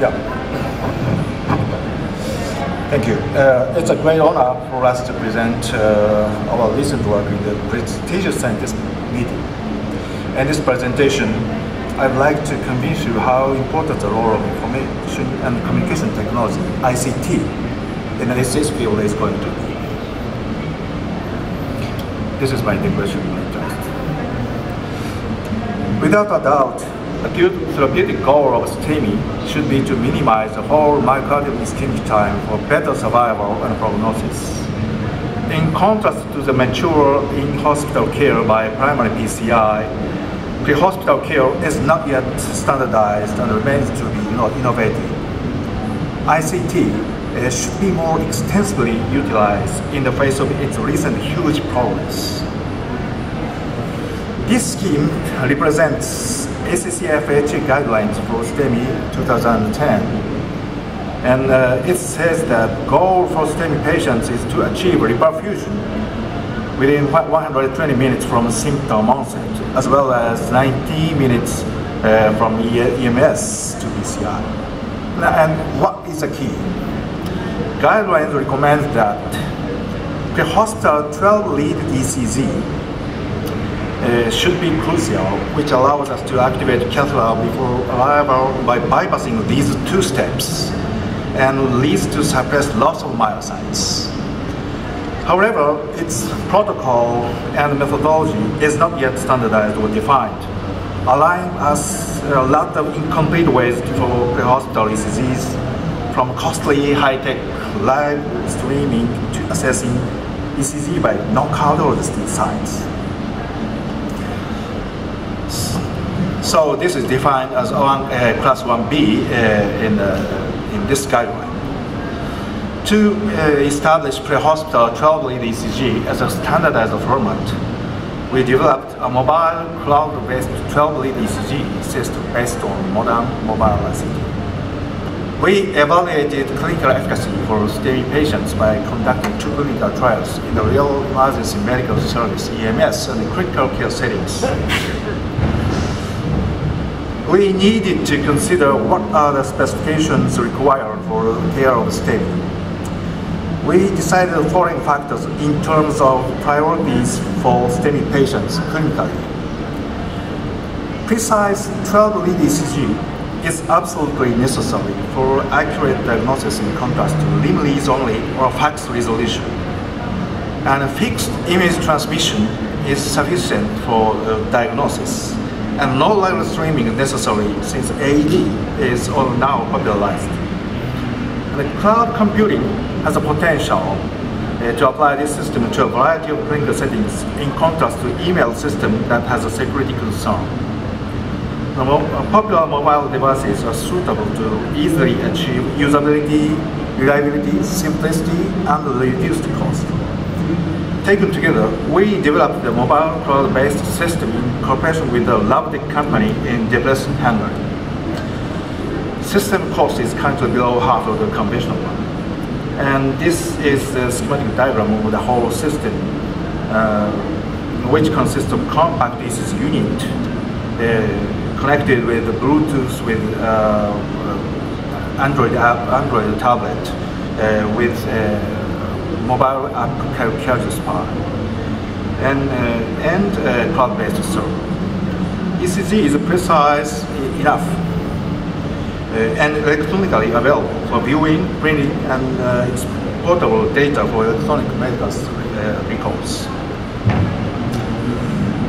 Yeah. Thank you. Uh, it's a great honor for us to present uh, our recent work in the prestigious scientist meeting. In this presentation, I'd like to convince you how important the role of information and communication technology, ICT, in the research field is going to be. This is my digression. Without a doubt, a good therapeutic goal of STEMI should be to minimize the whole myocardial ischemic time for better survival and prognosis. In contrast to the mature in-hospital care by primary PCI, pre-hospital care is not yet standardized and remains to be you know, innovative. ICT uh, should be more extensively utilized in the face of its recent huge progress. This scheme represents ACCF/AHA guidelines for STEMI 2010. And uh, it says that goal for STEMI patients is to achieve reperfusion within 120 minutes from symptom onset, as well as 90 minutes uh, from EMS to PCI. And what is the key? Guidelines recommend that pre-hospital 12 lead ECG uh, should be crucial, which allows us to activate catheter before arrival by bypassing these two steps and leads to suppressed loss of myocytes. However, its protocol and methodology is not yet standardized or defined, allowing us a lot of incomplete ways for pre-hospital ECGs, from costly high-tech live streaming to assessing ECG by non-cardiologist sites. So this is defined as one, uh, class 1B uh, in, uh, in this guideline. To uh, establish pre-hospital 12-lead ECG as a standardized format, we developed a mobile cloud-based 12-lead ECG system based on modern mobile ICT. We evaluated clinical efficacy for STEMI patients by conducting two clinical trials in the real emergency medical service, EMS, and critical care settings we needed to consider what are the specifications required for care of STEMI. We decided the following factors in terms of priorities for STEMI patients clinically. Precise 12-lead ECG is absolutely necessary for accurate diagnosis in contrast to limb leads only or fax resolution. And fixed image transmission is sufficient for diagnosis and no live streaming necessary since AED is all now popularized. The cloud computing has a potential uh, to apply this system to a variety of clinical settings in contrast to email system that has a security concern. The mo uh, popular mobile devices are suitable to easily achieve usability, reliability, simplicity, and reduced cost. Taken together, we developed the mobile cloud-based system in cooperation with the Labtech company in Debrecen, Hungary. System cost is currently below half of the conventional one. And this is the schematic diagram of the whole system, uh, which consists of compact pieces unit uh, connected with Bluetooth with uh, Android app, Android tablet uh, with uh, mobile app carrier spa and, uh, and uh, cloud-based server. ECG is precise enough uh, and electronically available for viewing, printing, and uh, exportable data for electronic medical uh, records.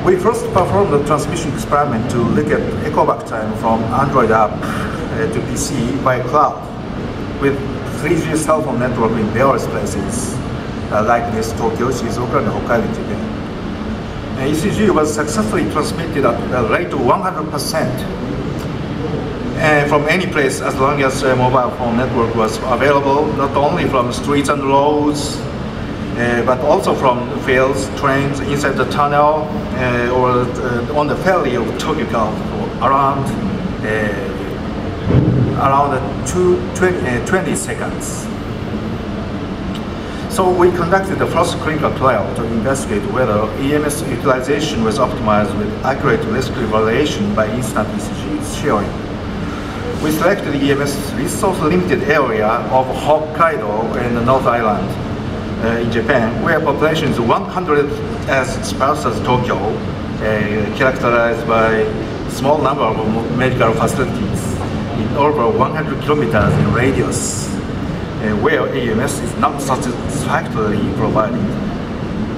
We first performed a transmission experiment to look at echo back time from Android app uh, to PC by cloud with 3G cell phone network in various places uh, like this Tokyo, Shizuoka, and Hokkaido today. And ECG was successfully transmitted at a rate of 100% and from any place as long as a mobile phone network was available, not only from streets and roads, uh, but also from fields, trains, inside the tunnel, uh, or uh, on the ferry of Tokyo around uh, around two, 20, uh, 20 seconds. So we conducted the first clinical trial to investigate whether EMS utilization was optimized with accurate risk evaluation by instant ECG sharing. we selected EMS resource limited area of Hokkaido and the North Island uh, in Japan, where population is 100 as sparse as Tokyo, uh, characterized by small number of medical facilities in over 100 kilometers in radius, uh, where EMS is not satisfactorily provided.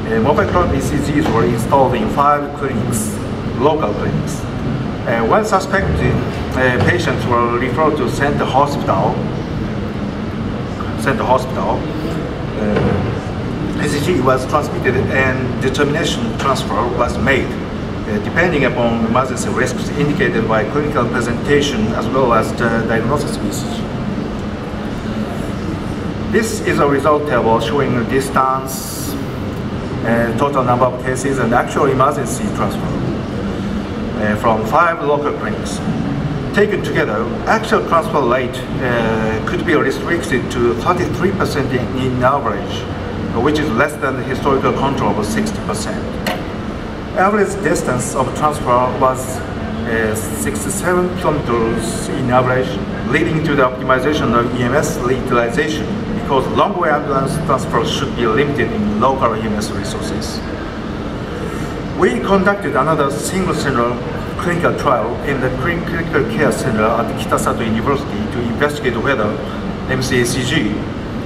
Uh, mobile cloud ECGs were installed in five clinics, local clinics. Uh, when suspected uh, patients were referred to center hospital, center hospital, uh, ECG was transmitted and determination transfer was made uh, depending upon emergency risks indicated by clinical presentation as well as the diagnosis ECG. This is a result table showing the distance, uh, total number of cases, and actual emergency transfer uh, from five local clinics. Taken together, actual transfer rate uh, could be restricted to 33% in, in average, which is less than the historical control of 60% average distance of transfer was uh, 67 kilometers in average, leading to the optimization of EMS utilization because long-way ambulance transfers should be limited in local EMS resources. We conducted another single center clinical trial in the critical care center at Kitasato University to investigate whether MCECG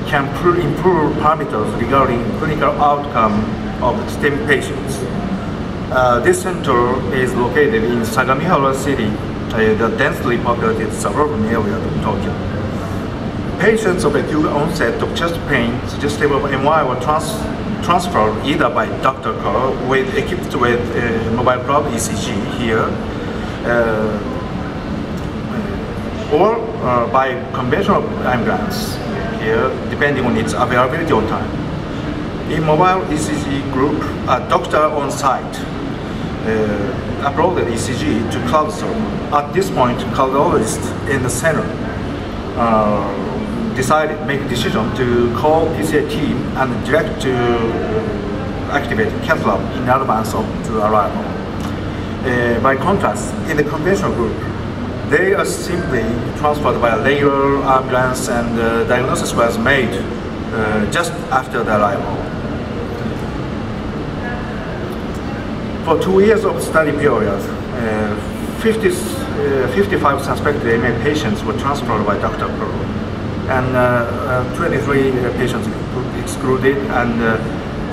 can improve parameters regarding clinical outcome of STEMI patients. Uh, this center is located in Sagamihara City, uh, the densely populated suburban area of Tokyo. Patients of acute onset of chest pain suggestive of MI were trans transferred either by doctor car with equipped with uh, mobile probe ECG here, uh, or uh, by conventional ambulance here, depending on its availability on time. In mobile ECG group, a doctor on site uh, uploaded ECG to cloud server. At this point, cardiologist in the center uh, decided, make a decision to call PCI team and direct to activate cath lab in advance of the arrival. Uh, by contrast, in the conventional group, they are simply transferred by a regular ambulance and uh, diagnosis was made uh, just after the arrival. For two years of study period, uh, 50, uh, 55 suspected MI patients were transferred by Dr. Pro, and uh, uh 23 patients excluded, and uh,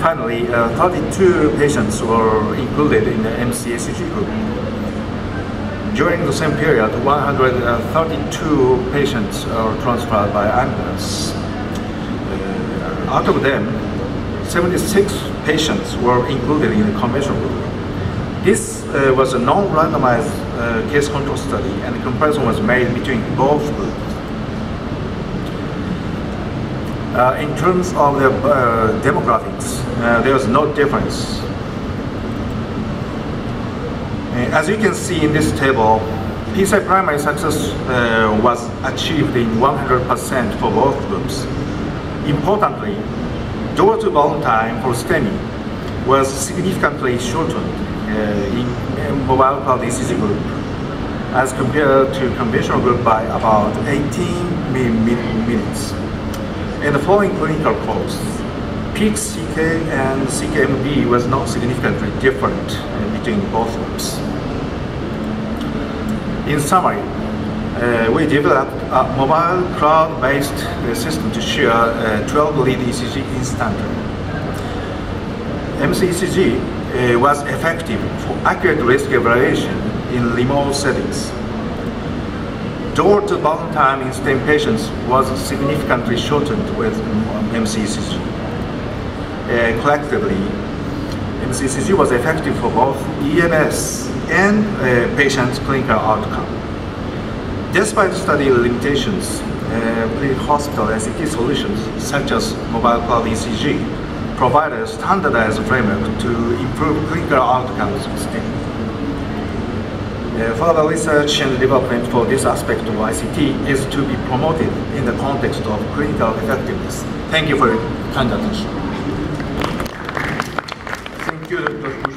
finally uh, 32 patients were included in the MCECG group. During the same period, 132 patients were transferred by ambulance. out of them, 76 patients were included in the conventional group. This uh, was a non-randomized uh, case control study and a comparison was made between both groups. Uh, in terms of the uh, demographics, uh, there was no difference. Uh, as you can see in this table, PCI primary success was achieved in 100% for both groups. Importantly, door-to-balloon time for STEMI was significantly shortened in mobile cloud ECG group as compared to conventional group by about 18 minutes. In the following clinical course, peak CK and CKMB was not significantly different uh, between both groups. In summary, uh, we developed a mobile cloud-based uh, system to share a 12-lead ECG instantly. MCECG uh, was effective for accurate risk evaluation in remote settings. Door-to-balloon time in STEM patients was significantly shortened with MCECG. Uh, collectively, MCECG was effective for both EMS and uh, patient's clinical outcome. Despite study limitations, uh, hospital SCT solutions such as mobile cloud ECG provide a standardized framework to improve clinical outcomes uh, further research and development for this aspect of ICT is to be promoted in the context of clinical effectiveness. Thank you for your kind attention. Thank you, Dr.